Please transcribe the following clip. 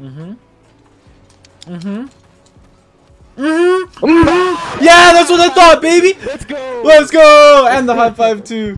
Mm-hmm. Mm-hmm. Mm-hmm. Yeah, that's what I thought, baby. Let's go. Let's go! And the high five too.